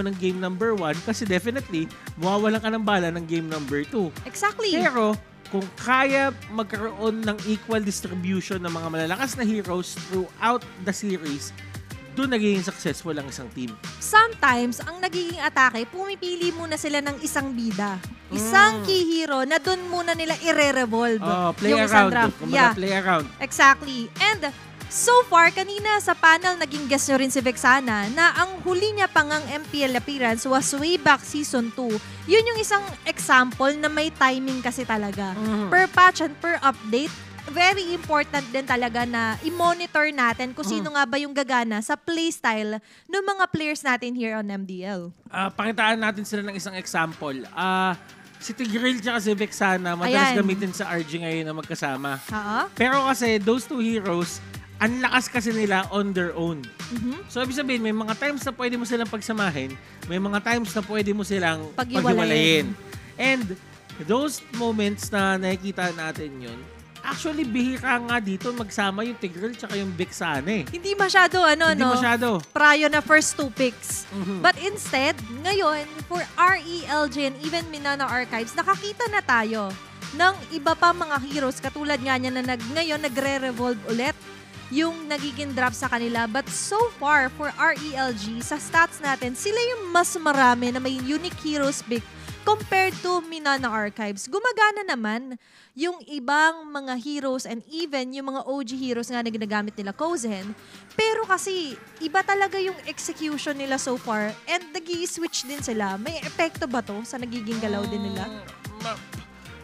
ng game number 1 kasi definitely mawawalan ka ng bala ng game number 2. Exactly. Pero kung kaya magkaroon ng equal distribution ng mga malalakas na heroes throughout the series, doon nagiging successful ang isang team. Sometimes, ang nagiging atake, pumipili muna sila ng isang bida. Isang Mm. key hero na doon muna nila ire-revolve. Oh, play yung isang around. draft. Kumbaga, Yeah. play around. Exactly. And so far, kanina sa panel, naging guest nyo rin si Vexana na ang huli niya pang ang MPL appearance was way back season 2. Yun yung isang example na may timing kasi talaga. Mhm. Per patch and per update, very important din talaga na i-monitor natin kung sino nga ba yung gagana sa playstyle ng mga players natin here on MDL. Ah, pakitaan natin sila ng isang example. Ah, si Tigreal tsaka si Vexana madalas Ayan. gamitin sa RG ngayon na magkasama. Oo? Pero kasi those two heroes, ang lakas kasi nila on their own. Mhm. So, ibig sabihin, may mga times na pwede mo silang pagsamahin, may mga times na pwede mo silang Paghiwalayin. And those moments na nakikita natin yun, actually, bihira nga dito magsama yung Tigreal tsaka yung Vexana eh. Hindi masyado ano, Hindi no? masyado. Prayo na first two picks. Mhm. But instead, ngayon, for RELG and even Minana Archives, nakakita na tayo ng iba pa mga heroes katulad nga niya na nag, ngayon nagre-revolve ulit yung nagiging drop sa kanila. But so far, for RELG, sa stats natin, sila yung mas marami na may unique heroes pick compared to Minana Archives. Gumagana naman yung ibang mga heroes and even yung mga OG heroes nga na ginagamit nila Kozen. Pero kasi, iba talaga yung execution nila so far and nag switch din sila. May epekto ba to sa nagiging galaw din nila?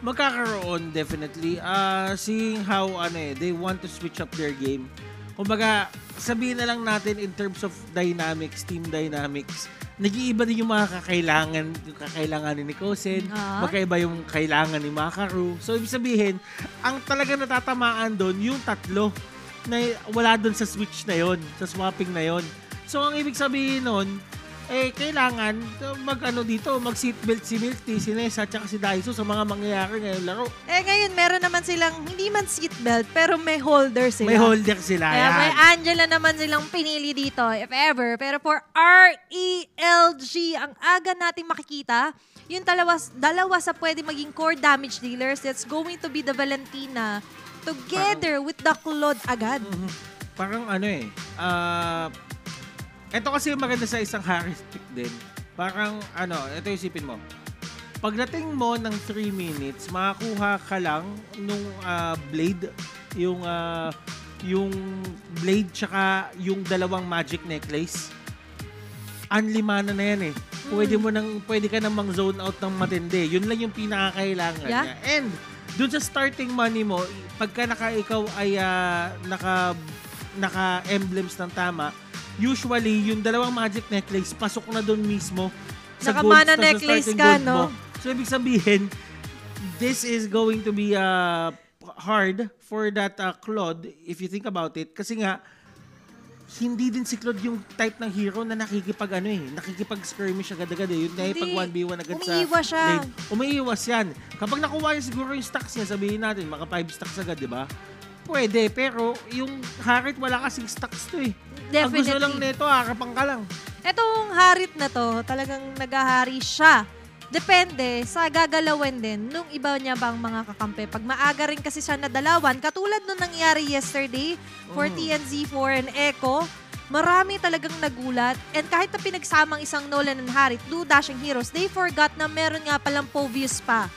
Ma- magkakaroon definitely. Uh, seeing how ano eh, they want to switch up their game. Kumbaga, sabihin na lang natin in terms of dynamics, team dynamics, nag-iiba din yung mga kakailangan, yung kakailangan ni Kosen, Ah. magkaiba yung kailangan ni Makaru. So, ibig sabihin, ang talaga natatamaan doon, yung tatlo na wala doon sa switch na yon sa swapping na yon So, ang ibig sabihin nun, eh, kailangan mag ano dito, mag seatbelt si Milty, si Nessa, tsaka si Daiso sa mga mangyayari ngayong laro. Eh ngayon, meron naman silang, hindi man seatbelt, pero may holder sila. May holder sila. Kaya yan. may Angela naman silang pinili dito, if ever. Pero for RELG, ang aga nating makikita, yung dalawa, dalawa sa pwede maging core damage dealers, that's going to be the Valentina together with the Claude agad. Mhm. Parang ano eh, ah, ito kasi yung maganda sa isang Harris pick din. Parang ano, ito yung isipin mo. Pagdating mo ng 3 minutes, makakuha ka lang nung ah, blade, yung ah, yung blade tsaka yung dalawang magic necklace. Unlimana na yan eh. Pwede mo nang pwede ka nang mang-zone out ng matindi. Yun lang yung pinakakailangan Yeah. niya. And dun sa starting money mo, pagka naka ikaw ay ah, naka naka emblems ng tama, usually yung dalawang magic necklace pasok na dun mismo sa Naka gold- sa necklace starting ka, gold no? mo. So ibig sabihin, this is going to be uh, hard for that uh, Claude if you think about it kasi nga hindi din si Claude yung type ng hero na nakikipag ano eh, nakikipag-skirmish agad-agad eh. Yun na yung Hindi. pag 1v1 agad sa Umiiwas siya. lane. Umiiwas yan. Kapag nakuha niya siguro yung stacks niya, sabihin natin, maka 5 stacks agad, di ba? Pwede, pero yung Harit wala kasing stacks to eh. Ang gusto lang Definitely. nito, hakapang ka lang. Etong harit na to, talagang naghahari siya. Depende sa gagalawin din nung iba niya bang mga kakampi. Pag maaga rin kasi siya nadalawan, katulad nung nangyari yesterday for Mm. TNZ4 and Echo, marami talagang nagulat. And kahit na pinagsamang isang Nolan and Harit, two dashing heroes, they forgot na meron nga palang Povius pa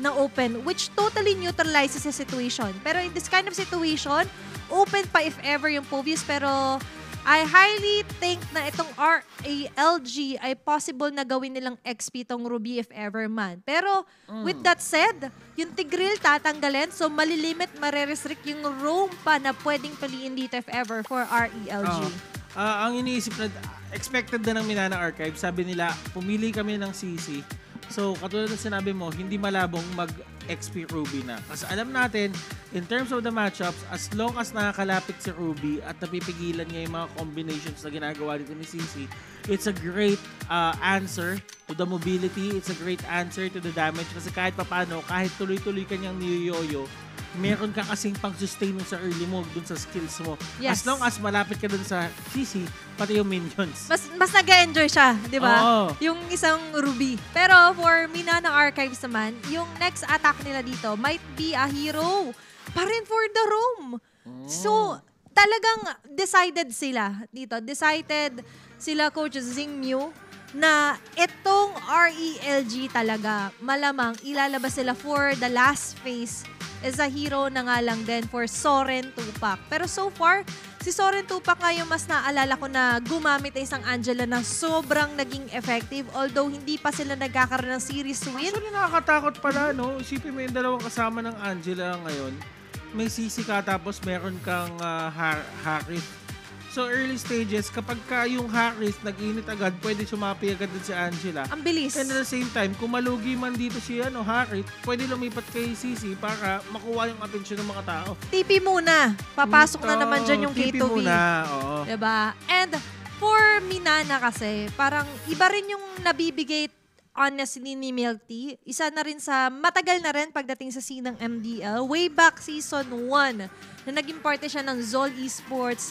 na open, which totally neutralizes the situation. Pero in this kind of situation, open pa if ever yung Povius, pero I highly think na itong RALG ay possible na gawin nilang XP tong Ruby if ever man. Pero with that said, yung Tigril tatanggalin so malilimit, marerestrict yung roam pa na pwedeng piliin dito if ever for RELG. Oo. Ah, ang iniisip na, expected na ng Minana Archive, sabi nila, pumili kami ng CC. So, katulad ng sinabi mo, hindi malabong mag-XP Ruby na. Kasi alam natin, in terms of the matchups, as long as nakakalapit si Ruby at napipigilan niya yung mga combinations na ginagawa dito ni CC, it's a great uh, answer to the mobility. It's a great answer to the damage. Kasi kahit papano, kahit tuloy-tuloy kanyang niyoyoyo, meron ka kasing pang-sustain mo sa early mo dun sa skills mo. Yes. As long as malapit ka dun sa CC, pati yung minions. Mas, mas nag-enjoy siya, di ba? Oo. Yung isang Ruby. Pero for Minana Archives naman, yung next attack nila dito might be a hero pa rin for the room. So, talagang decided sila dito. Decided sila Coach Zing Mew na itong RELG talaga malamang ilalabas sila for the last phase as a hero na nga lang din for Soren Tupac. Pero so far, si Soren Tupac nga yung mas naalala ko na gumamit ng isang Angela na sobrang naging effective although hindi pa sila nagkakaroon ng series win. Actually, nakakatakot pala, no? Isipin mo yung dalawang kasama ng Angela ngayon. May CC ka tapos meron kang ah, Har- Harris. So, early stages, kapag ka yung Harris nag-init agad, pwede sumapi agad din si Angela. Ang bilis. And at the same time, kung malugi man dito si ano, Harris, pwede lumipat kay CC para makuha yung atensyon ng mga tao. TP muna. Papasok na Oo, naman dyan yung TP K2V. muna, oo. Diba? And for Minana kasi, parang iba rin yung nabibigay honestly ni Milk Tea. Isa na rin sa, matagal na rin pagdating sa scene ng MDL. Way back season 1, na naging parte siya ng Zol Esports,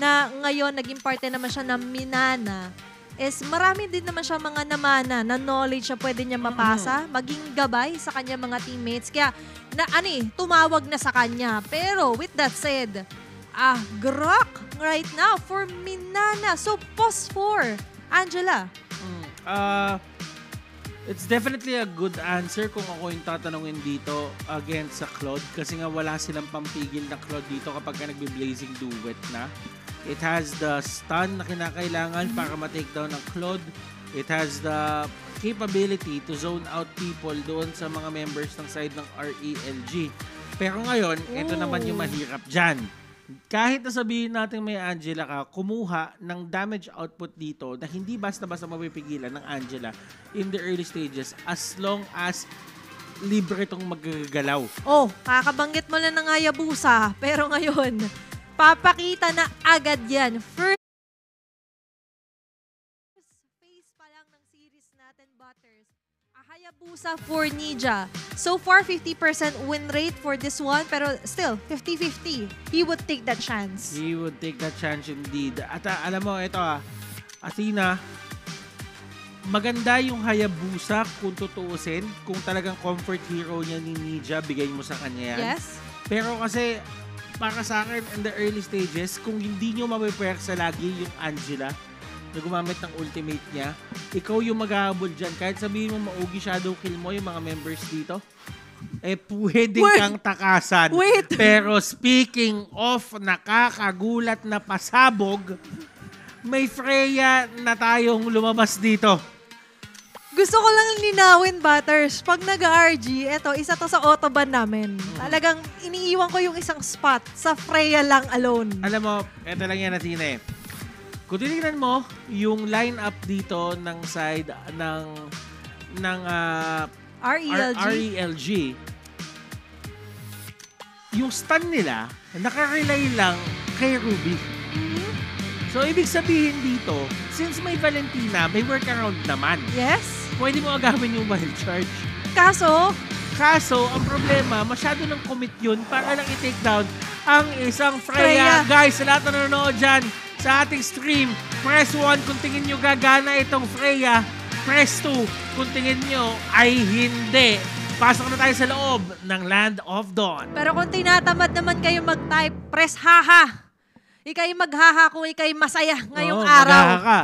na ngayon naging parte naman siya ng Minana, is marami din naman siya mga namana na knowledge na pwede niya mapasa, maging gabay sa kanya mga teammates. Kaya, na, ano eh, tumawag na sa kanya. Pero, with that said, ah, Grok right now for Minana. So, pause for Angela. Mm, ah, it's definitely a good answer kung ako yung tatanungin dito against sa Claude kasi nga wala silang pampigil na Claude dito kapag ka nagbe-blazing duet na. It has the stun na kinakailangan para ma-take down ng Claude. It has the capability to zone out people doon sa mga members ng side ng RELG. Pero ngayon, ito naman yung mahirap dyan. Kahit na sabihin natin may Angela ka, kumuha ng damage output dito na hindi basta-basta mapipigilan ng Angela in the early stages as long as libre itong magagalaw. Oh, kakabanggit mo lang ng Hayabusa. Pero ngayon, papakita na agad yan. First phase pa lang ng series natin, Butters. Hayabusa for Nija. So far, 50% win rate for this one. Pero still, 50-50. He would take that chance. He would take that chance indeed. At ah, alam mo, ito ah, Athena, maganda yung Hayabusa kung tutuusin. Kung talagang comfort hero niya ni Ninja, bigay mo sa kanya yan. Yes? Pero kasi, para sa akin, in the early stages, kung hindi nyo mapipwersa lagi yung Angela na gumamit ng ultimate niya, ikaw yung maghahabol dyan. Kahit sabihin mo maugi shadow kill mo yung mga members dito, eh pwede Wait. kang takasan. Wait. Pero speaking of nakakagulat na pasabog, may Freya na tayong lumabas dito. Gusto ko lang linawin, Butters. Pag nag-RG, eto, isa to sa autoban namin. Talagang iniiwan ko yung isang spot sa Freya lang alone. Alam mo, eto lang yan natin eh. Kung tinignan mo, yung line-up dito ng side ng ng ah, RELG. R- RELG, yung stun nila, nakarelay lang kay Ruby. So, ibig sabihin dito, since may Valentina, may workaround naman. Yes? Pwede mo agawin yung wild charge. Kaso, Kaso, ang problema, masyado ng commit yun para lang i-take down ang isang Freya. Freya. Guys, sa lahat na nanonood dyan sa ating stream, press 1 kung tingin nyo gagana itong Freya. Press 2 kung tingin nyo ay hindi. Pasok na tayo sa loob ng Land of Dawn. pero kung tinatamad naman kayo mag-type, press haha. Ikay maghaha kung ikay masaya ngayong Oo, araw. maghaha ka.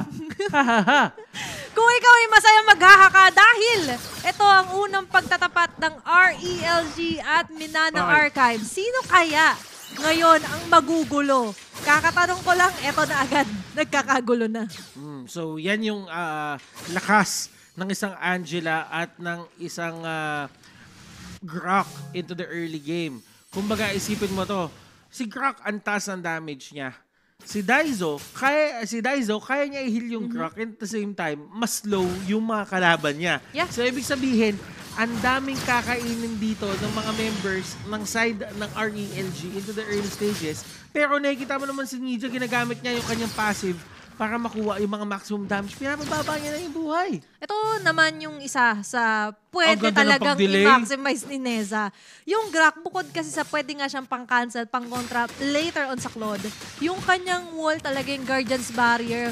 Kung ikaw ay masaya maghaha ka dahil ito ang unang pagtatapat ng RELG at Minana Okay. Archive. Sino kaya ngayon ang magugulo? Kakatanong ko lang, eto na agad. Nagkakagulo na. Mm, so, yan yung ah, lakas ng isang Angela at ng isang ah, Grok into the early game. Kumbaga, isipin mo to, si Grok ang taas ng damage niya. Si Daizo, kaya, si Daizo, kaya niya i-heal yung Grok and at the same time, mas low yung mga kalaban niya. Yeah. So, ibig sabihin, ang daming kakainin dito ng mga members ng side ng RELG into the early stages. Pero nakikita mo naman si Ninja, ginagamit niya yung kanyang passive para makuha yung mga maximum damage. Pinapababa niya na yung buhay. Ito naman yung isa sa pwede talagang i-maximize ni Neza. Yung Grak, bukod kasi sa pwede nga siyang pang-cancel, pang-contra later on sa Claude, yung kanyang wall talaga yung Guardian's Barrier.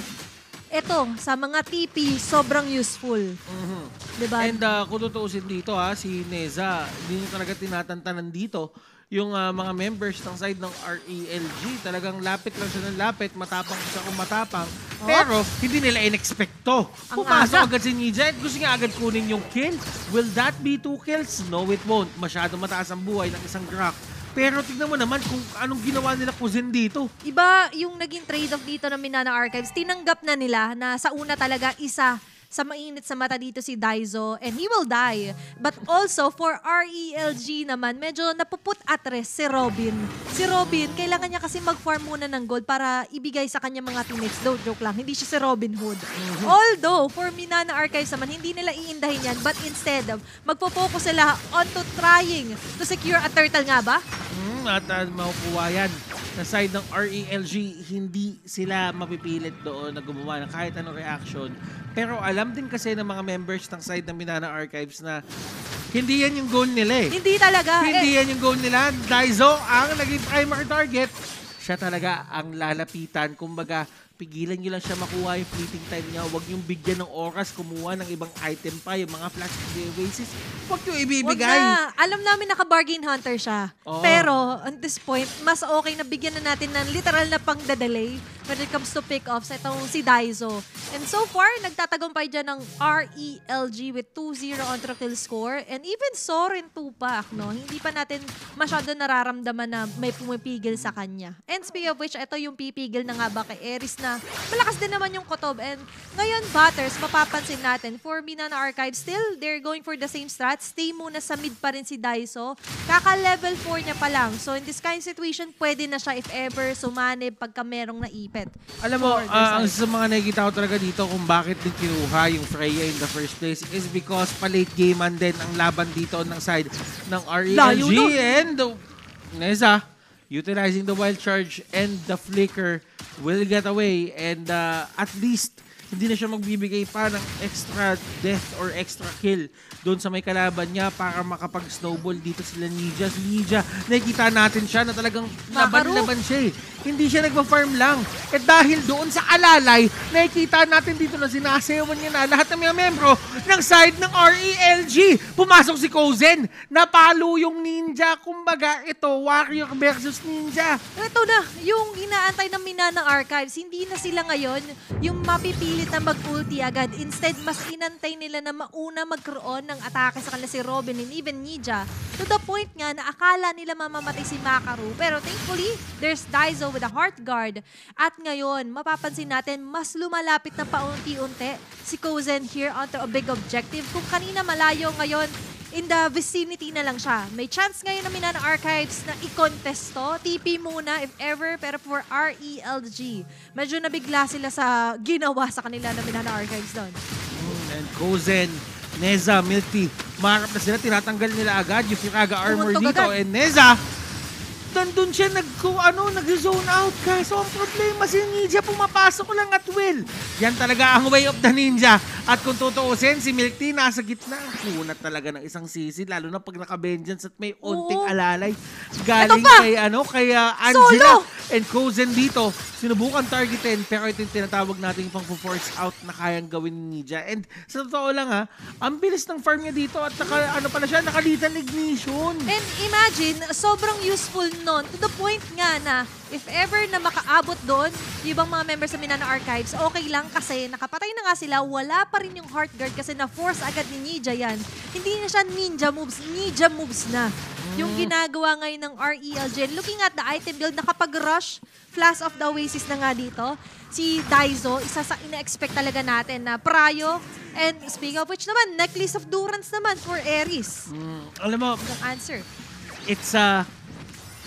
Ito, sa mga TP, sobrang useful. Mhm. Diba? And uh, kung tutuusin dito ha, si Neza, hindi niya talaga tinatantanan dito yung uh, mga members ng side ng RELG. Talagang lapit lang siya ng lapit, matapang siya kung matapang. Pero hindi nila in-expect to. Ang Pumasok aga. agad si Nija at gusto niya agad kunin yung kill. Will that be two kills? No, it won't. Masyado mataas ang buhay ng isang Grak. Pero tignan mo naman kung anong ginawa nila Kuzen dito. Iba yung naging trade-off dito ng Minana Archives. Tinanggap na nila na sa una talaga isa sa mainit sa mata dito si Daizo and he will die. But also for RELG naman, medyo napuput at rest si Robin. Si Robin, kailangan niya kasi mag-farm muna ng gold para ibigay sa kanya mga teammates. Don't joke lang, hindi siya si Robin Hood. Although, for Minana Archives naman, hindi nila iindahin yan. But instead, magpo-focus sila onto trying to secure a turtle nga ba? At uh, makukuha yan. Sa side ng RELG, hindi sila mapipilit doon na gumawa ng kahit anong reaction. Pero alam din kasi ng mga members ng side ng Minana Archives na hindi yan yung goal nila eh. Hindi talaga. Hindi Eh, yan yung goal nila. Daizo ang naging primary target. Siya talaga ang lalapitan. Kumbaga, pigilan nyo lang siya makuha yung fleeting time niya. Huwag yung bigyan ng oras kumuha ng ibang item pa, yung mga flash giveaways. Huwag nyo Wag ibibigay. na. Alam namin naka-bargain hunter siya. Oo. Pero, at this point, mas okay na bigyan na natin ng literal na pang-delay when it comes to pick-offs. Itong si Daizo. And so far, nagtatagumpay dyan ng RELG with 2-0 on the kill score. And even Soren 2 pa, no? Hindi pa natin masyado nararamdaman na may pumipigil sa kanya. And speaking of which, ito yung pipigil na nga ba kay Eris na malakas din naman yung kotob. And ngayon, Butters, mapapansin natin, for Minana Archive, still, they're going for the same strat. Stay muna sa mid pa rin si Daiso. Kaka-level 4 niya pa lang. So, in this kind of situation, pwede na siya if ever sumanib pagka merong naipit. Alam mo, ah, ang sa mga nakikita ko talaga dito kung bakit din kinuha yung Freya in the first place is because pa-late game man din ang laban dito ng side ng RELG and Neza utilizing the wild charge and the flicker will get away and uh, at least hindi na siya magbibigay pa ng extra death or extra kill doon sa may kalaban niya para makapag-snowball dito sila Nija. Si Nija, nakikita natin siya na talagang laban-laban siya eh. Hindi siya nagpa-farm lang. At dahil doon sa alalay, nakikita natin dito na sinasayawan niya na lahat ng mga membro ng side ng RELG. Pumasok si Kozen. Napalo yung ninja. Kumbaga, ito, warrior versus ninja. Ito na, yung inaantay ng Minana Archives, hindi na sila ngayon yung mapipilit na mag-ulti agad. Instead, mas inantay nila na mauna magkaroon ng atake sa kanila si Robin and even Nija. To the point nga na akala nila mamamatay si Makaru. Pero thankfully, there's Daizo with a heart guard. At ngayon, mapapansin natin, mas lumalapit na paunti-unti si Kozen here onto a big objective. Kung kanina malayo ngayon, in the vicinity na lang siya. May chance ngayon na Minana Archives na i-contest to. TP muna if ever, pero for RELG. Medyo nabigla sila sa ginawa sa kanila ng Minana Archives doon. Mm, And Kozen, Neza, Milty, marap na sila. Tinatanggal nila agad yung Firaga armor Tumuntog dito. agad. And Neza, nandun siya nag ano, nag-zone out. Kaso ang problema si Ninja pumapasok lang at will. Yan talaga ang way of the ninja. At kung tutuusin, si Milk Tea nasa gitna. Kunat talaga ng isang sisi, lalo na pag naka-vengeance at may unting Oo. alalay. Galing kay, ano, kay uh, Angela. Solo! And Kozen dito, sinubukan targetin, pero ito yung tinatawag natin pang force out na kayang gawin ni Ninja. And sa totoo lang ha, ang bilis ng farm niya dito at naka, ano pala siya, nakalitan ignition. And imagine, sobrang useful nun to the point nga na if ever na makaabot doon, yung ibang mga members sa Minana Archives, okay lang kasi nakapatay na nga sila, wala pa rin yung heart guard kasi na-force agad ni Ninja yan. Hindi na siya ninja moves, ninja moves na. Yung ginagawa ngayon ng. And Looking at the item build, nakapag-rush, Flash of the Oasis na nga dito. Si Daizo, isa sa ina-expect talaga natin na Prayo. And speaking of which naman, Necklace of Durance naman for Ares. Mm, alam mo, Ang answer. it's a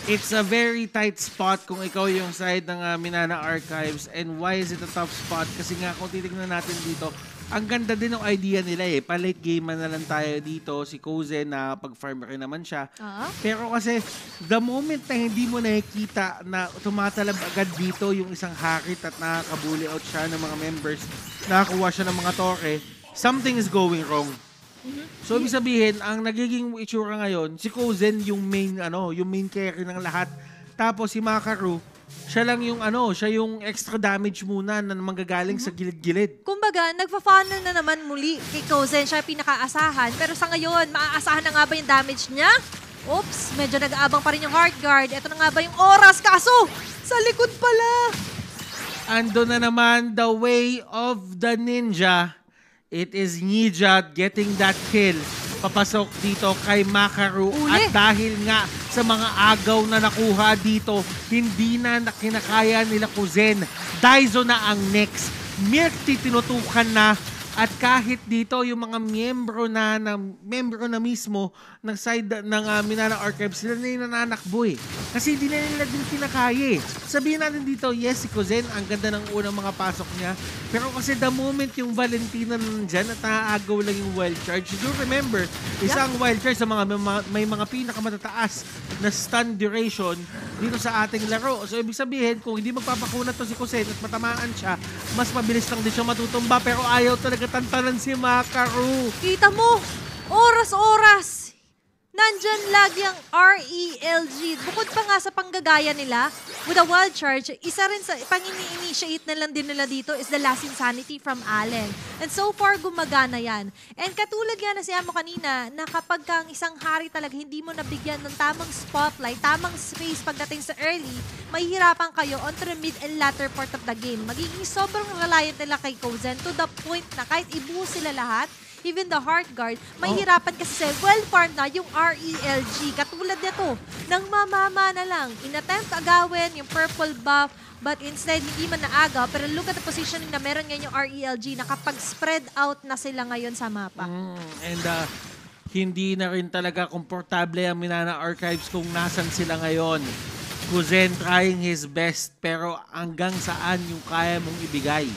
it's a very tight spot kung ikaw yung side ng uh, Minana Archives and why is it a tough spot kasi nga kung titignan natin dito ang ganda din ng idea nila eh. Pa-late game na lang tayo dito. Si Kozen na pag-farm rin naman siya. Ah? Pero kasi, the moment na hindi mo nakikita na tumatalab agad dito yung isang hakit at nakakabully out siya ng mga members, nakakuha siya ng mga torre, something is going wrong. So, ibig sabihin, ang nagiging itsura ngayon, si Kozen yung main, ano, yung main carry ng lahat. Tapos si Makaru, siya lang yung ano, siya yung extra damage muna na manggagaling sa gilid-gilid. Kumbaga, nagpa-funnel na naman muli kay Kozen. Siya pinakaasahan. Pero sa ngayon, maaasahan na nga ba yung damage niya? Oops, medyo nag-aabang pa rin yung heart guard. Ito na nga ba yung oras? Kaso, sa likod pala. Ando na naman the way of the ninja. It is Ninja getting that kill. Papasok dito kay Makaru. Uli. At dahil nga sa mga agaw na nakuha dito, hindi na nakinakaya nila Kuzen. Daizo na ang next. Mirti tinutukan na at kahit dito yung mga miyembro na, na miyembro na mismo ng side ng uh, Minana Archives, sila na yung nananakbo eh. Kasi hindi na nila din kinakaya eh. Sabihin natin dito, yes, si Kuzen, ang ganda ng unang mga pasok niya. Pero kasi the moment yung Valentina nandyan at naaagaw lang yung wild charge, you do remember, isang wild charge sa mga may, mga- may mga pinakamatataas na stun duration dito sa ating laro. So, ibig sabihin, kung hindi magpapakunat to si Kuzen at matamaan siya, mas mabilis lang din siya matutumba. Pero ayaw talaga tantanan si Makaru. Kita mo, oras-oras. Nandyan lagi ang RELG. Bukod pa nga sa panggagaya nila, with a wild charge, isa rin sa pang-ini-initiate na lang din nila dito is the last insanity from Allen. And so far, gumagana yan. And katulad nga na siya mo kanina, na kapag ka ang isang hari talaga hindi mo nabigyan ng tamang spotlight, tamang space pagdating sa early, mahihirapan kayo on the mid and latter part of the game. Magiging sobrang reliant nila kay Kozen to the point na kahit ibuhos sila lahat, even the heart guard, mahirapan kasi sa well-farmed na yung RELG. Katulad nito, nang mamama na lang, inattempt agawin yung purple buff, but instead, hindi man naagaw. Pero look at the positioning na meron ngayon yung RELG, nakapag-spread out na sila ngayon sa mapa. Mm, and uh, hindi na rin talaga komportable ang Minana Archives kung nasan sila ngayon. Kuzen trying his best pero hanggang saan yung kaya mong ibigay.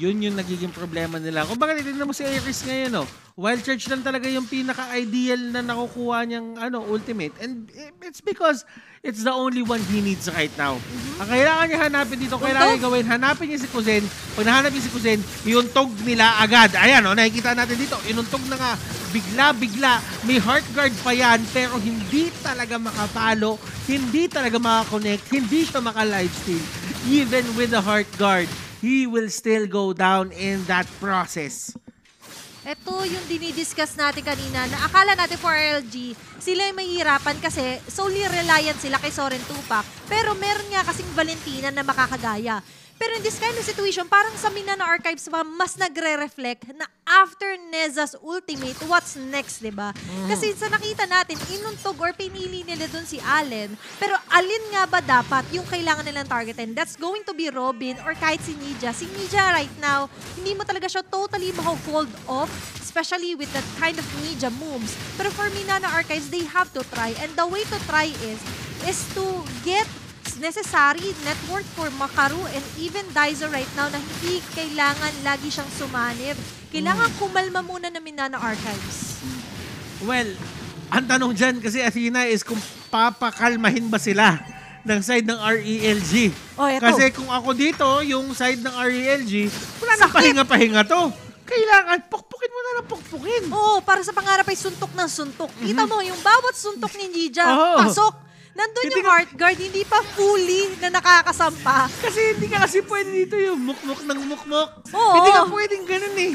Yun yung nagiging problema nila. Kung bakit titignan mo si Iris ngayon, no? Wild Charge lang talaga yung pinaka-ideal na nakukuha niyang ano, ultimate. And it's because it's the only one he needs right now. Ang kailangan niya hanapin dito, kailangan niya gawin, hanapin niya si Kuzen. Pag nahanap niya si Kuzen, iuntog nila agad. Ayan, oh, nakikita natin dito, inuntog na nga, bigla-bigla, may heart guard pa yan, pero hindi talaga makapalo, hindi talaga makakonect, hindi siya maka-lifesteal. Even with the heart guard, he will still go down in that process. Ito yung dinidiscuss natin kanina na akala natin for RLG, sila yung mahihirapan kasi solely reliant sila kay Soren Tupac. Pero meron nga kasing Valentina na makakagaya. Pero in this kind of situation, parang sa Mina na archives mas nagre-reflect na after Neza's ultimate, what's next, di ba? Kasi sa nakita natin, inuntog or pinili nila dun si Allen. Pero alin nga ba dapat yung kailangan nilang targetin? That's going to be Robin or kahit si Nija. Si Nija right now, hindi mo talaga siya totally mako-hold off, especially with that kind of Nija moves. Pero for Minana Archives, they have to try. And the way to try is, is to get necessary network for Makaru and even Daizo right now na hindi kailangan lagi siyang sumanib. Kailangan kumalma muna na Minana Archives. Well, ang tanong dyan kasi Athena is kung papakalmahin ba sila ng side ng RELG. Oh, eto. Kasi kung ako dito, yung side ng RELG, wala na pahinga-pahinga to. Kailangan, pukpukin mo na ng pukpukin. Oo, para sa pangarap ay suntok ng suntok. Kita mo, yung bawat suntok ni Nija. Oo. pasok. Nandun yung heart guard, hindi pa fully na nakakasampa. Kasi hindi ka kasi pwede dito yung mukmuk ng mukmuk. Oo. Hindi ka pwedeng ganun eh.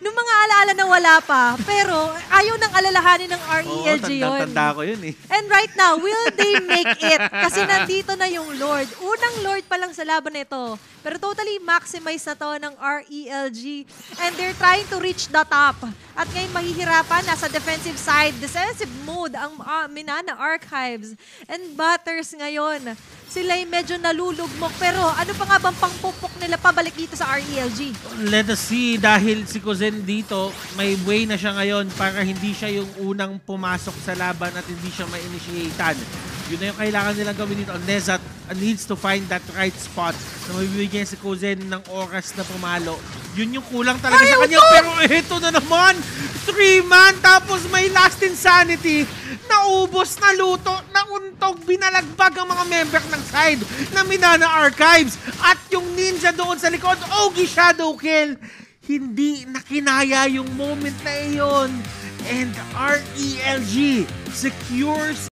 Nung mga alaala na wala pa, pero ayaw nang alalahanin ng Oo, RELG yun. tanda-tanda ko yun eh. And right now, will they make it? Kasi nandito na yung Lord. Unang Lord pa lang sa laban na ito. Pero totally maximize na to ng RELG. And they're trying to reach the top. At ngayon mahihirapan, nasa defensive side, defensive mode ang ah, Minana Archives. And Butters ngayon, sila ay medyo nalulugmok. Pero ano pa nga bang pangpupok nila pabalik dito sa E RELG? Let us see, dahil si Kuzen dito, may way na siya ngayon para hindi siya yung unang pumasok sa laban at hindi siya ma-initiatean. Yun na yung kailangan nilang gawin dito. Nezat, needs to find that right spot na mabibigyan si Kuzen ng oras na pumalo. Yun yung kulang talaga sa Ayaw kanya. to! Pero eto na naman, three man, tapos may last insanity. Naubos na luto, nauntog, binalagbag ang mga member ng side na Minana Archives. At yung ninja doon sa likod, Ogie Shadow Kill. Hindi nakinaya yung moment na iyon. And RELG secures